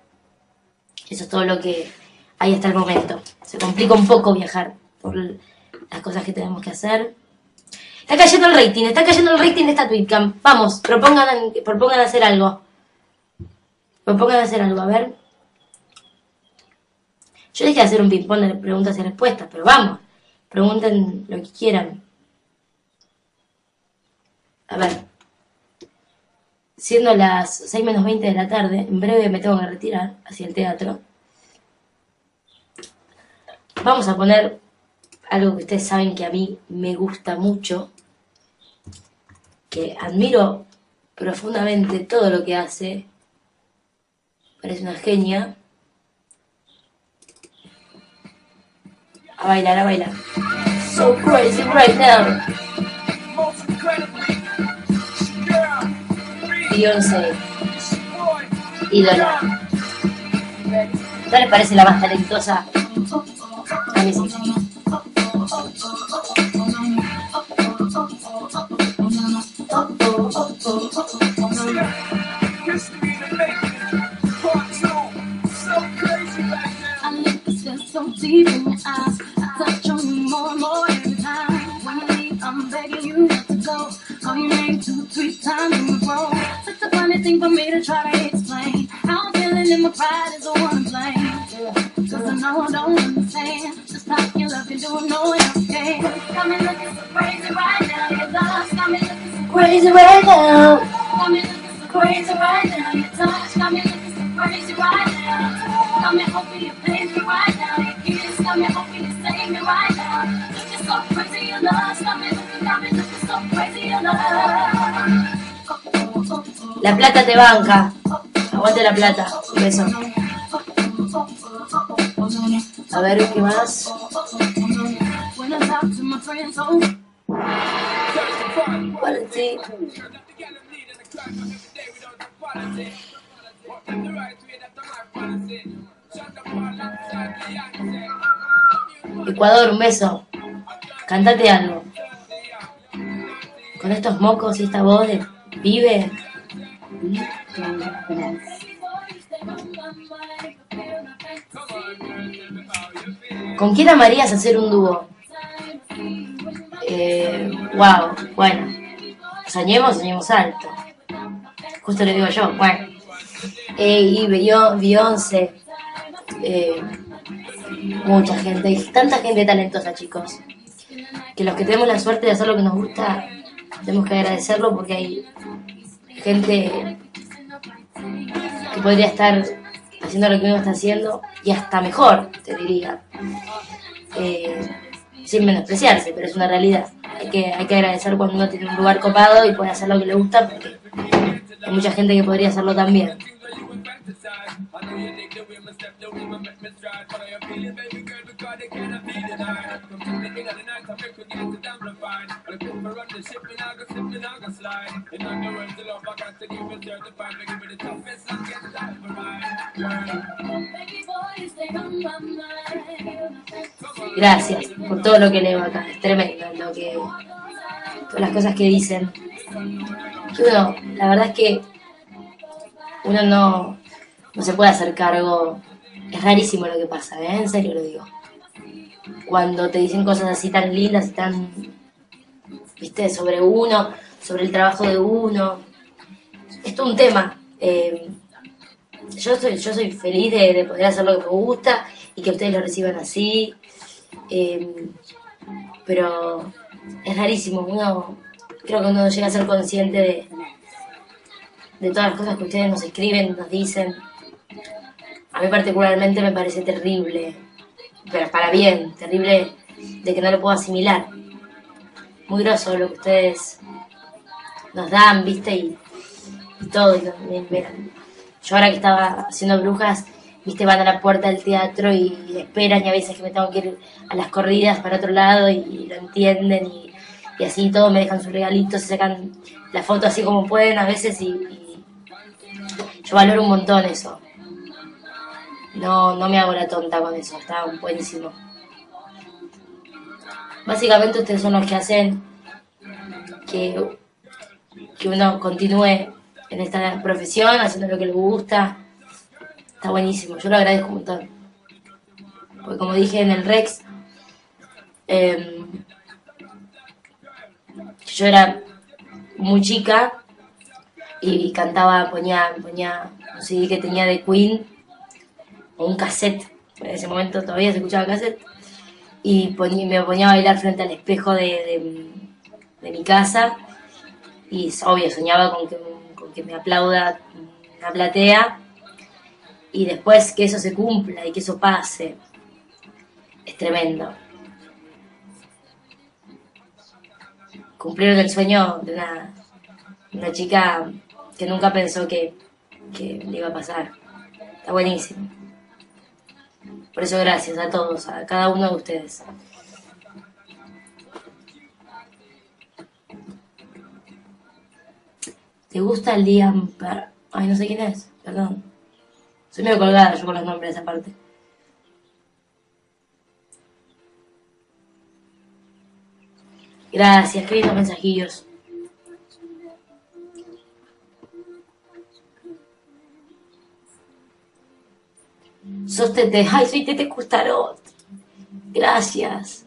Eso es todo lo que hay hasta el momento. Se complica un poco viajar por las cosas que tenemos que hacer. Está cayendo el rating, está cayendo el rating de esta Twitcam. Vamos, propongan, propongan hacer algo. Propongan hacer algo, a ver. Yo dije hacer un ping-pong de preguntas y respuestas, pero vamos, pregunten lo que quieran. A ver, siendo las 6 menos 20 de la tarde, en breve me tengo que retirar hacia el teatro. Vamos a poner algo que ustedes saben que a mí me gusta mucho, que admiro profundamente todo lo que hace. Parece una genia. A bailar, a bailar. So crazy right now. Beyoncé. Ídola. ¿No les parece la más talentosa? A mí sí. Deep in your eyes. I touch on you more and more every time. When you leave, I'm begging you not to go. Call your name two, three times in a row. Such a funny thing for me to try to explain. How I'm feeling and my pride is the one to blame. Cause I know I don't understand. Just how you love you doing no one else can. Got me looking so crazy right now. Your love got me looking Crazy right now. Got me looking so crazy right now. Your touch got me looking so crazy right now. Got me hoping you please me right now. La plata te banca. Aguante la plata. Un beso. A ver, ¿qué más? Ecuador, un beso. Cantate algo. Con estos mocos y esta voz de pibe. ¿Con quién amarías hacer un dúo? Eh, wow, bueno. Soñemos, soñemos alto. Justo le digo yo, bueno. Eh, y Beyo- Beyoncé, eh, mucha gente, tanta gente talentosa, chicos. Que los que tenemos la suerte de hacer lo que nos gusta, tenemos que agradecerlo porque hay gente que podría estar haciendo lo que uno está haciendo y hasta mejor, te diría. Eh, sin menospreciarse, pero es una realidad. Hay que, hay que agradecer cuando uno tiene un lugar copado y puede hacer lo que le gusta porque hay mucha gente que podría hacerlo también. Gracias por todo lo que leo acá, es tremendo lo que, todas las cosas que dicen. Que uno, la verdad es que uno no, no se puede hacer cargo, es rarísimo lo que pasa, ¿eh? en serio lo digo. Cuando te dicen cosas así tan lindas y tan, viste, sobre uno, sobre el trabajo de uno, es todo un tema. Eh, yo soy, yo soy feliz de, de poder hacer lo que me gusta y que ustedes lo reciban así. Eh, pero es rarísimo, uno creo que uno llega a ser consciente de, de todas las cosas que ustedes nos escriben, nos dicen. A mí particularmente me parece terrible, pero para bien, terrible de que no lo puedo asimilar. Muy groso lo que ustedes nos dan, viste, y, y todo. y me- yo ahora que estaba haciendo brujas, viste, van a la puerta del teatro y esperan y a veces que me tengo que ir a las corridas para otro lado y, y lo entienden y, y así todo, me dejan sus regalitos, se sacan la foto así como pueden a veces y, y yo valoro un montón eso. No, no me hago la tonta con eso, está buenísimo. Básicamente ustedes son los que hacen que, que uno continúe en esta profesión, haciendo lo que le gusta. Está buenísimo, yo lo agradezco un montón. Porque como dije en el Rex, em, yo era muy chica y cantaba, ponía, ponía un CD que tenía de Queen o un cassette, en ese momento todavía se escuchaba cassette, y ponía- me ponía a bailar frente al espejo de, de- mi casa y obvio soñaba con que, con que me aplauda una platea y después que eso se cumpla y que eso pase es tremendo. Cumplieron el sueño de una, una chica que nunca pensó que, que le iba a pasar. Está buenísimo. Por eso gracias a todos, a cada uno de ustedes. ¿Te gusta día? para- Ay, no sé quién es, perdón. Soy medio colgada yo con los nombres de esa parte. Gracias, qué lindos mensajillos. Sos Tete. Ay, soy Tete Custarot. Gracias.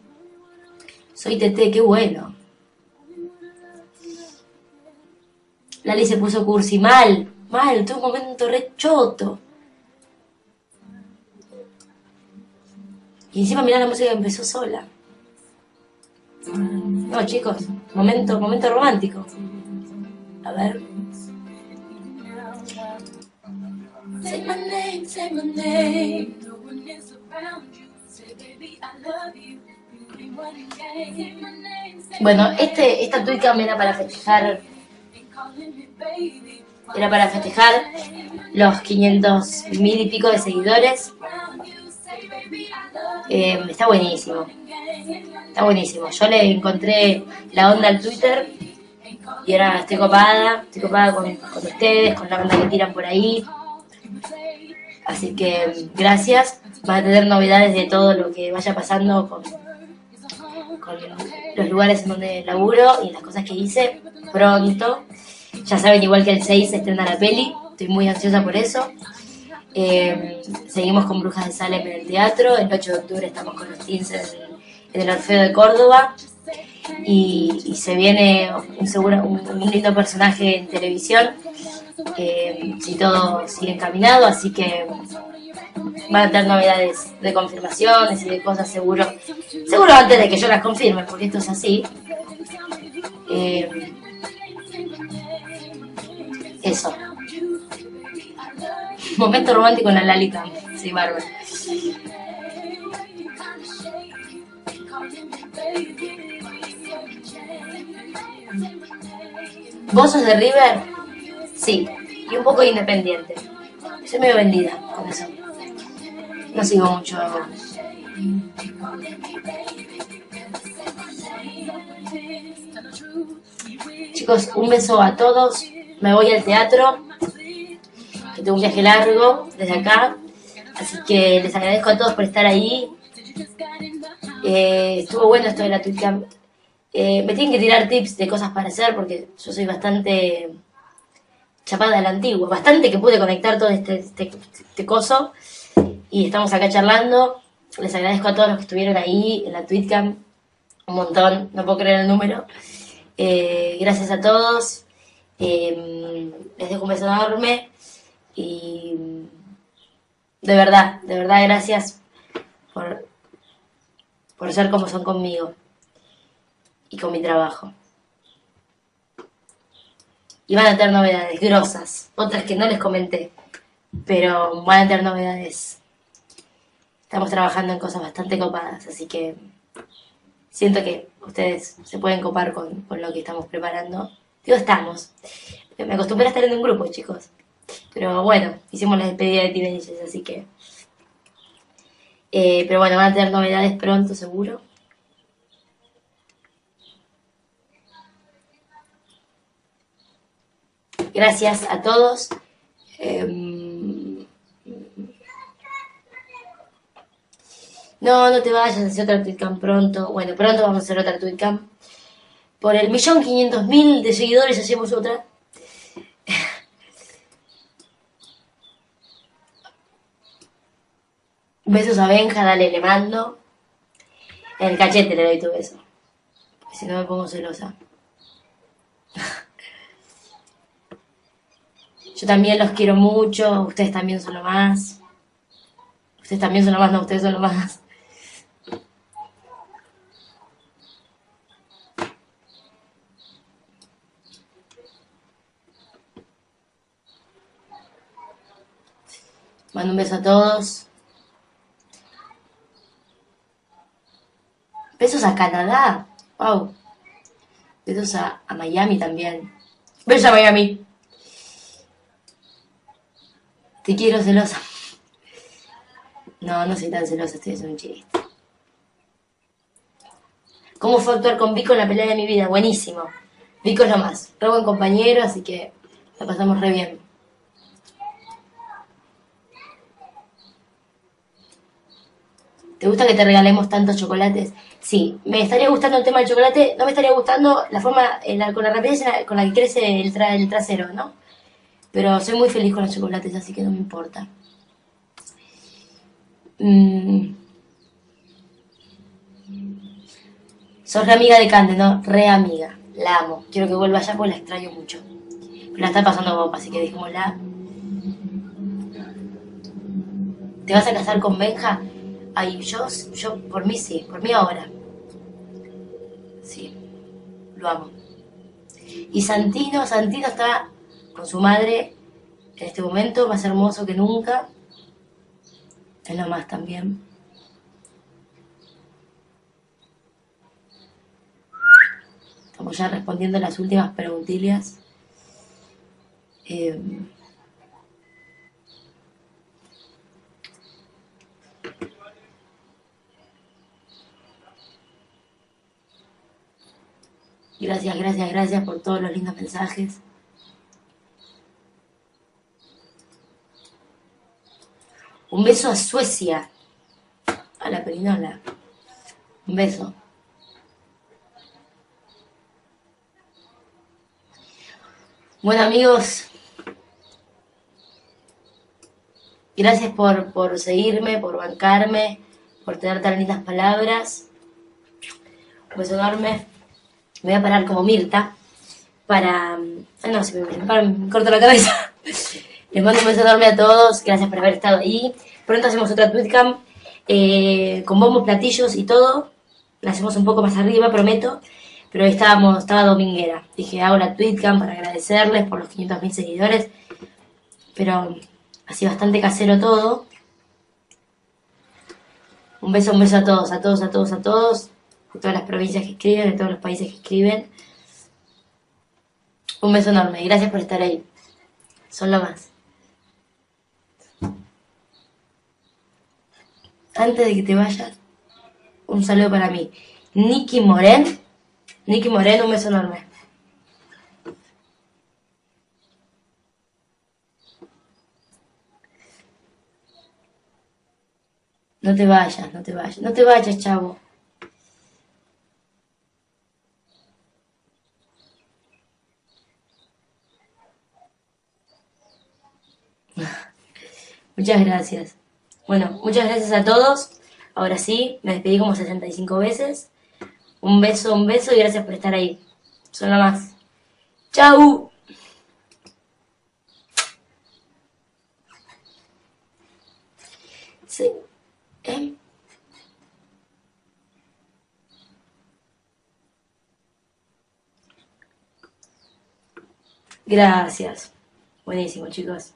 Soy Tete, qué bueno. Lali se puso cursi mal. Mal, tuvo un momento re choto. Y encima mirá la música que empezó sola. No, chicos, momento, momento romántico. A ver. Say my name, say my name. Bueno, este, esta tuica me era para festejar, era para festejar los 500 mil y pico de seguidores. Eh, está buenísimo, está buenísimo. Yo le encontré la onda al Twitter y ahora estoy copada, estoy copada con, con ustedes, con la banda que tiran por ahí. Así que gracias. Van a tener novedades de todo lo que vaya pasando con, los lugares en donde laburo y las cosas que hice pronto. Ya saben, igual que el 6 se estrena la peli, estoy muy ansiosa por eso. Eh, seguimos con Brujas de Salem en el teatro, el 8 de octubre estamos con los 15 en, en el Orfeo de Córdoba y, y se viene un, seguro, un, lindo personaje en televisión, si todo sigue encaminado, así que van a tener novedades de confirmaciones y de cosas seguro, seguro antes de que yo las confirme, porque esto es así. Eh, eso. Momento romántico en la Lalita. Sí, bárbaro. ¿Vos sos de River? Sí, y un poco independiente. Soy medio vendida con eso. No sigo mucho. Chicos, un beso a todos. Me voy al teatro. Que tengo un viaje largo desde acá. Así que les agradezco a todos por estar ahí. Eh, estuvo bueno esto de la Twitcam. Eh, me tienen que tirar tips de cosas para hacer porque yo soy bastante chapada a la antigua. Bastante que pude conectar todo este, este, este coso. Y estamos acá charlando. Les agradezco a todos los que estuvieron ahí en la Twitcam. Un montón, no puedo creer el número. Eh, gracias a todos. Eh, les dejo un beso enorme. Y de verdad, de verdad, gracias por, por ser como son conmigo y con mi trabajo. Y van a tener novedades grosas, otras que no les comenté, pero van a tener novedades. Estamos trabajando en cosas bastante copadas, así que siento que ustedes se pueden copar con, con lo que estamos preparando. Digo, estamos. Me acostumbré a estar en un grupo, chicos. Pero bueno, hicimos la despedida de Teenagers, así que... Eh, pero bueno, van a tener novedades pronto, seguro. Gracias a todos. Em, no, no te vayas a hacer otra tweetcam pronto. Bueno, pronto vamos a hacer otra tweetcam. Por el millón quinientos mil de seguidores hacemos otra. Besos a Benja, dale, le mando. En el cachete le doy tu beso. Si no me pongo celosa. Yo también los quiero mucho, ustedes también son lo más. Ustedes también son lo más, no, ustedes son lo más. Mando un beso a todos. Besos a Canadá. Wow. Besos a, a Miami también. Besos a Miami. Te quiero celosa. No, no soy tan celosa, estoy haciendo un chiste. ¿Cómo fue actuar con Vico en la pelea de mi vida? Buenísimo. Vico es lo más. Re buen compañero, así que la pasamos re bien. ¿Te gusta que te regalemos tantos chocolates? Sí, me estaría gustando el tema del chocolate, no me estaría gustando la forma, la- con la rapidez con la que crece el trasero, ¿no? Pero soy muy feliz con los chocolates, así que no me importa. Mm. Sos re amiga de Cande, ¿no? Re amiga. La amo. Quiero que vuelva allá porque la extraño mucho. Pero la está pasando guapa, así que dejémosla. ¿Te vas a casar con Benja? Ay, yo, yo, por mí sí, por mí ahora. Sí, lo amo. Y Santino, Santino está con su madre en este momento, más hermoso que nunca. Es lo más también. Estamos ya respondiendo las últimas preguntillas. Eh, Gracias, gracias, gracias por todos los lindos mensajes. Un beso a Suecia, a la perinola. Un beso. Bueno amigos, gracias por, por seguirme, por bancarme, por tener tan lindas palabras. Un beso enorme. Me voy a parar como Mirta para... Ay, no, se me, paro, me corto la cabeza. Les mando un beso enorme a todos. Gracias por haber estado ahí. Pronto hacemos otra tweetcam eh, con bombos, platillos y todo. La hacemos un poco más arriba, prometo. Pero hoy estábamos, estaba dominguera. Dije, hago la tweetcam para agradecerles por los 500.000 seguidores. Pero así bastante casero todo. Un beso, un beso a todos, a todos, a todos, a todos. De todas las provincias que escriben, de todos los países que escriben. Un beso enorme. Gracias por estar ahí. Son lo más. Antes de que te vayas, un saludo para mí. Nicky Moren. Nicky Moren, un beso enorme. No te vayas, no te vayas, no te vayas, chavo. Muchas gracias. Bueno, muchas gracias a todos. Ahora sí, me despedí como 65 veces. Un beso, un beso y gracias por estar ahí. Solo más. Chau. Sí. ¿Eh? Gracias. Buenísimo, chicos.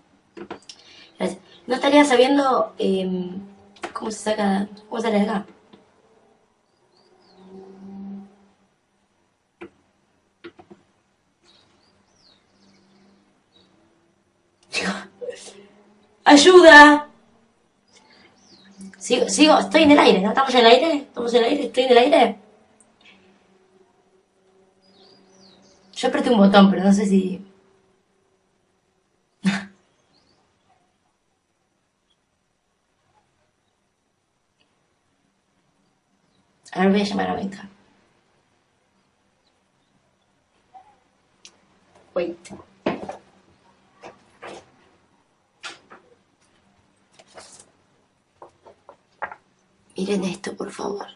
Gracias. No estaría sabiendo em, cómo se saca, cómo sale de acá. ¡Ayuda! Sigo, sigo, estoy en el aire, ¿no? ¿Estamos en el aire? ¿Estamos en el aire? ¿Estoy en el aire? Yo apreté un botón, pero no sé si... Ahora voy a llamar a Benja. Wait. Miren esto, por favor.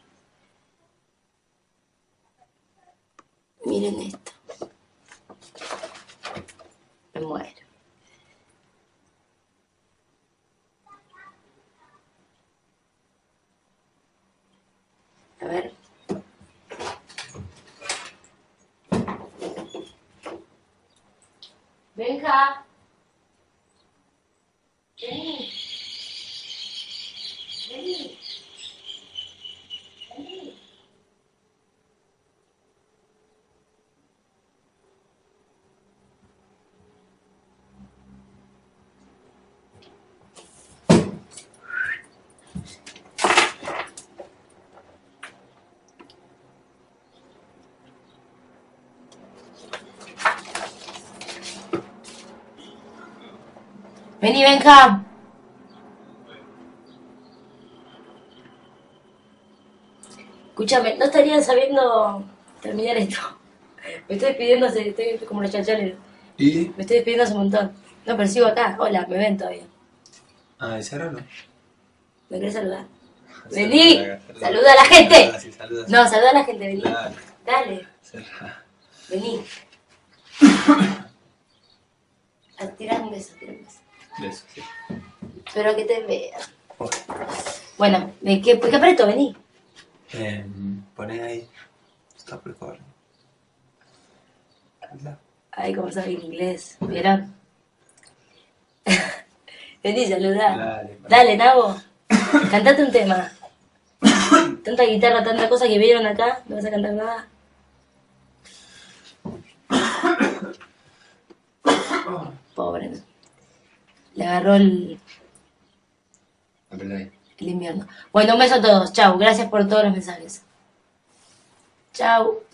Miren esto. Me muero. A ver. Benja. Vení, Benja. Escúchame, no estaría sabiendo terminar esto. Me estoy despidiendo hace, estoy como los chanchales. ¿Y? Me estoy despidiendo hace un montón. No, pero sigo acá. Hola, me ven todavía. Ah, ¿ese era o no? ¿Me querés saludar? Vení, saluda a la gente. Ah, sí, saluda. No, saluda a la gente, vení. Dale. Dale, vení. A tirar un beso, tirar un beso. Beso, sí. Pero que te vea. Bueno, ¿de ¿qué, ¿qué aprieto? Vení. Eh, poné ahí. Stop recording. Hazla. Ay, cómo sabe inglés. ¿Vieron? Vení, saludá. Dale, Dale, Nabo. Cantate un tema. Tanta guitarra, tanta cosa que vieron acá. ¿No vas a cantar nada? Pobre. Le agarró el, el invierno. Bueno, un beso a todos. Chau. Gracias por todos los mensajes. Chau.